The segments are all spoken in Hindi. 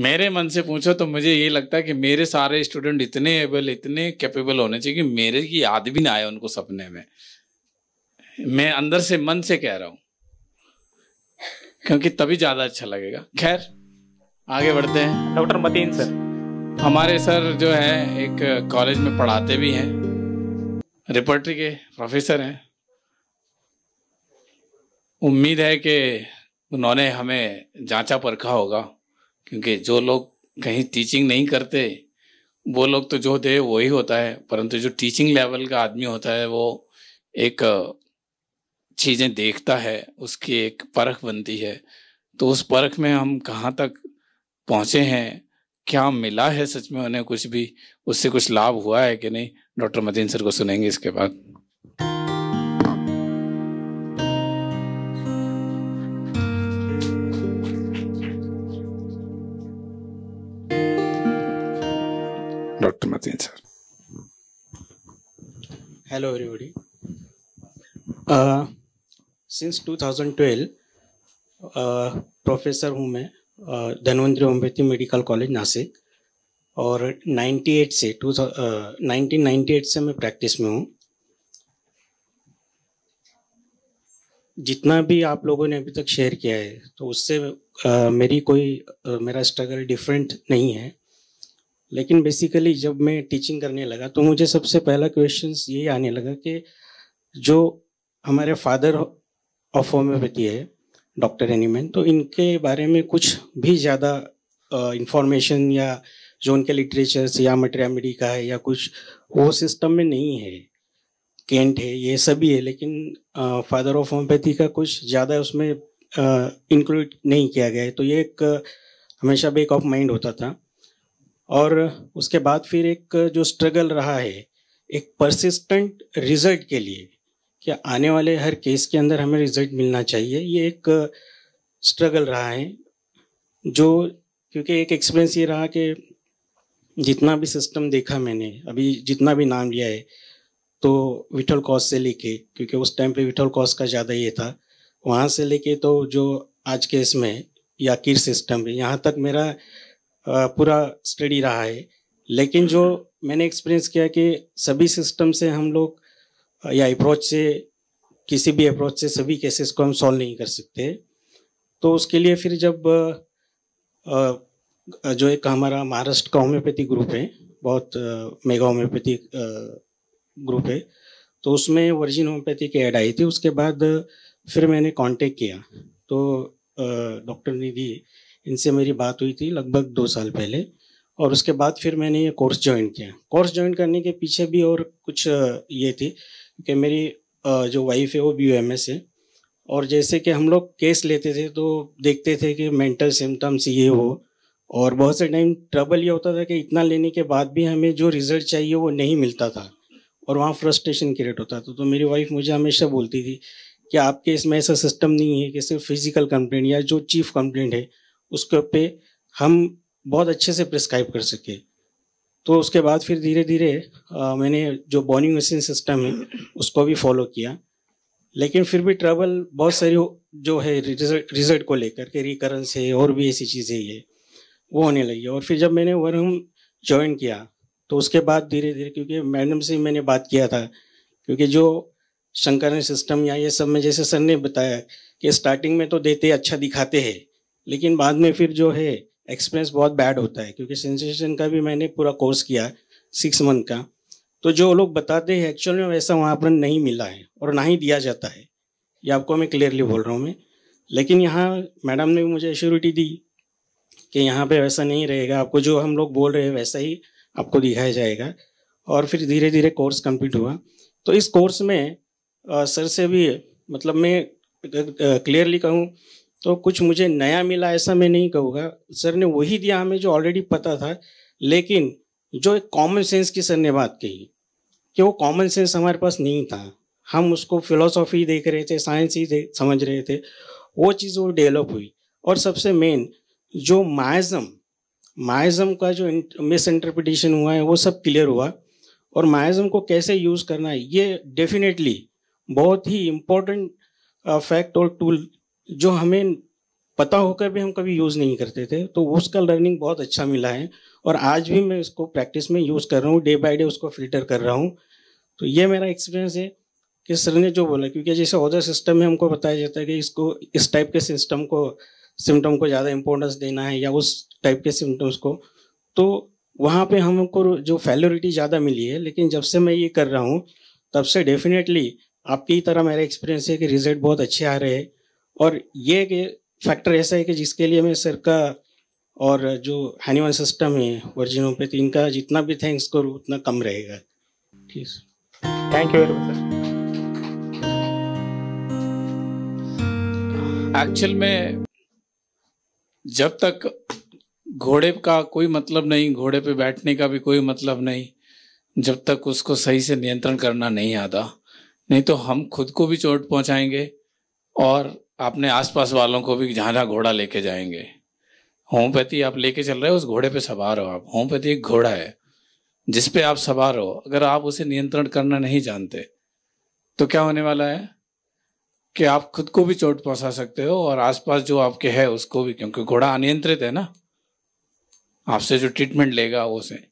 मेरे मन से पूछो तो मुझे ये लगता है कि मेरे सारे स्टूडेंट इतने एबल इतने कैपेबल होने चाहिए कि मेरे की याद भी ना आए उनको सपने में। मैं अंदर से मन से कह रहा हूँ। क्योंकि तभी ज़्यादा अच्छा लगेगा। खैर आगे बढ़ते हैं। Doctor Mateen sir. हमारे सर जो है एक कॉलेज में पढ़ाते भी हैं। रिपोर्टरी के प्रोफेसर हैं। उम्मीद है कि उन्होंने हमें जांचा परखा होगा। क्योंकि जो लोग कहीं टीचिंग नहीं करते, वो लोग तो जो दे वही होता है, परंतु जो टीचिंग लेवल का आदमी होता है, वो एक चीज़ें देखता है, उसकी एक परख बनती है। तो उस परख में हम कहाँ तक पहुँचे हैं, क्या मिला है सच में उन्हें कुछ भी, उससे कुछ लाभ हुआ है कि नहीं? डॉक्टर मदीन सर को सुनेंगे इसके बाद। Doctor Mateen sir Hello, everybody. Uh, since 2012, uh, professor हूँ मैं uh, Dhanvantari homeopathy medical college Nashik और 98 से टू नाइनटीन नाइन्टी एट से मैं प्रैक्टिस में हूँ। जितना भी आप लोगों ने अभी तक शेयर किया है तो उससे uh, मेरी कोई uh, मेरा स्ट्रगल डिफरेंट नहीं है। लेकिन बेसिकली जब मैं टीचिंग करने लगा तो मुझे सबसे पहला क्वेश्चन ये आने लगा कि जो हमारे फादर ऑफ़ होम्योपैथी है डॉक्टर एनीमैन तो इनके बारे में कुछ भी ज़्यादा इंफॉर्मेशन या जो उनके लिटरेचर या मटेरिया का है या कुछ, वो सिस्टम में नहीं है। केंट है, ये सभी है, लेकिन फादर ऑफ़ होम्योपैथी का कुछ ज़्यादा उसमें इंक्लूड नहीं किया गया है। तो ये एक, हमेशा बेक ऑफ़ माइंड होता था। और उसके बाद फिर एक जो स्ट्रगल रहा है, एक परसिस्टेंट रिज़ल्ट के लिए कि आने वाले हर केस के अंदर हमें रिज़ल्ट मिलना चाहिए, ये एक स्ट्रगल रहा है। जो, क्योंकि एक एक्सपीरियंस ये रहा कि जितना भी सिस्टम देखा मैंने, अभी जितना भी नाम लिया है तो विठल कॉस से लेके, क्योंकि उस टाइम पे विठल कॉस का ज़्यादा ये था, वहाँ से लेके तो जो आज के इसमें, या किर सिस्टम है यहाँ तक मेरा पूरा स्टडी रहा है। लेकिन जो मैंने एक्सपीरियंस किया कि सभी सिस्टम से हम लोग या अप्रोच से, किसी भी अप्रोच से सभी केसेस को हम सॉल्व नहीं कर सकते। तो उसके लिए फिर जब जो एक हमारा महाराष्ट्र का होम्योपैथी ग्रुप है, बहुत मेगा होम्योपैथी ग्रुप है तो उसमें वर्जिन होम्योपैथी की ऐड आई थी। उसके बाद फिर मैंने कांटेक्ट किया। तो डॉक्टर निधि इनसे मेरी बात हुई थी लगभग दो साल पहले, और उसके बाद फिर मैंने ये कोर्स ज्वाइन किया। कोर्स ज्वाइन करने के पीछे भी और कुछ ये थी कि मेरी जो वाइफ है वो बी एम एस है, और जैसे कि हम लोग केस लेते थे तो देखते थे कि मेंटल सिम्टम्स ये हो और बहुत से टाइम ट्रबल ये होता था कि इतना लेने के बाद भी हमें जो रिज़ल्ट चाहिए वो नहीं मिलता था, और वहाँ फ्रस्ट्रेशन क्रिएट होता था। तो मेरी वाइफ मुझे हमेशा बोलती थी कि आपके इसमें ऐसा सिस्टम नहीं है कि सिर्फ़ फ़िज़िकल कंप्लेंट या जो चीफ कंप्लेंट है उसके पे हम बहुत अच्छे से प्रिस्क्राइब कर सके। तो उसके बाद फिर धीरे धीरे मैंने जो बॉर्निंग मशीन सिस्टम है, उसको भी फॉलो किया। लेकिन फिर भी ट्रबल बहुत सारी जो है रिज़ल्ट को लेकर के रिकरेंस है, और भी ऐसी चीज़ें ये वो होने लगी। और फिर जब मैंने वर्म ज्वाइन किया तो उसके बाद धीरे धीरे क्योंकि मैडम से मैंने बात किया था, क्योंकि जो शंकर सिस्टम या ये सब में, जैसे सर ने बताया कि स्टार्टिंग में तो देते अच्छा दिखाते हैं। लेकिन बाद में फिर जो है एक्सपीरियंस बहुत बैड होता है क्योंकि सेंसेशन का भी मैंने पूरा कोर्स किया सिक्स मंथ का। तो जो लोग बताते हैं एक्चुअल में वैसा वहाँ पर नहीं मिला है और ना ही दिया जाता है। ये आपको मैं क्लियरली बोल रहा हूँ मैं। लेकिन यहाँ मैडम ने भी मुझे एश्योरिटी दी कि यहाँ पे वैसा नहीं रहेगा। आपको जो हम लोग बोल रहे हैं वैसा ही आपको दिखाया जाएगा। और फिर धीरे धीरे कोर्स कंप्लीट हुआ। तो इस कोर्स में आ, सर से भी मतलब मैं क्लियरली कहूँ तो कुछ मुझे नया मिला ऐसा मैं नहीं कहूँगा। सर ने वही दिया हमें जो ऑलरेडी पता था, लेकिन जो एक कॉमन सेंस की सर ने बात कही, कि वो कॉमन सेंस हमारे पास नहीं था। हम उसको फिलोसॉफी देख रहे थे साइंस ही समझ रहे थे। वो चीज़ वो डेवलप हुई। और सबसे मेन जो माइज़म माइज़म का जो मिस इंटरप्रिटेशन हुआ है, वो सब क्लियर हुआ। और माइज़म को कैसे यूज़ करना है, ये डेफिनेटली बहुत ही इम्पोर्टेंट फैक्ट और टूल जो हमें पता होकर भी हम कभी यूज़ नहीं करते थे तो उसका लर्निंग बहुत अच्छा मिला है। और आज भी मैं उसको प्रैक्टिस में यूज़ कर रहा हूँ डे बाय डे उसको फ़िल्टर कर रहा हूँ। तो ये मेरा एक्सपीरियंस है कि सर ने जो बोला, क्योंकि जैसे अदर सिस्टम में हमको बताया जाता है कि इसको, इस टाइप के सिस्टम को सिम्टम को ज़्यादा इंपॉर्टेंस देना है या उस टाइप के सिम्टम्स को। तो वहाँ पे हमको जो फेलोरिटी ज़्यादा मिली है, लेकिन जब से मैं ये कर रहा हूँ, तब से डेफिनेटली आपकी तरह मेरा एक्सपीरियंस है कि रिज़ल्ट बहुत अच्छे आ रहे हैं। और ये कि फैक्टर ऐसा है कि जिसके लिए मैं सर का और जो हैनीवन सिस्टम है वर्जिनोपैथी इनका जितना भी थैंक्स करूँ उतना कम रहेगा। ठीक thank you very much sir actual में जब तक घोड़े का कोई मतलब नहीं घोड़े पे बैठने का भी कोई मतलब नहीं जब तक उसको सही से नियंत्रण करना नहीं आता नहीं तो हम खुद को भी चोट पहुंचाएँगे और अपने आसपास वालों को भी जहाँ जहाँ घोड़ा लेके जाएँगे। होम्योपैथी आप लेके चल रहे हो, उस घोड़े पे सवार हो आप। होम्योपैथी एक घोड़ा है, जिस पे आप सवार हो। अगर आप उसे नियंत्रण करना नहीं जानते तो क्या होने वाला है? कि आप खुद को भी चोट पहुँचा सकते हो और आसपास जो आपके है, उसको भी, क्योंकि घोड़ा अनियंत्रित है ना। आपसे जो ट्रीटमेंट लेगा उसे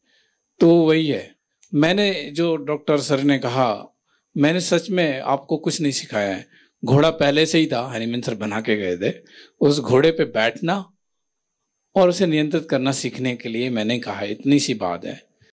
तो वही है। मैंने जो डॉक्टर सर ने कहा, मैंने सच में आपको कुछ नहीं सिखाया है। घोड़ा पहले से ही था हनीमन सर बना के गए थे। उस घोड़े पे बैठना और उसे नियंत्रित करना सीखने के लिए मैंने कहा, इतनी सी बात है।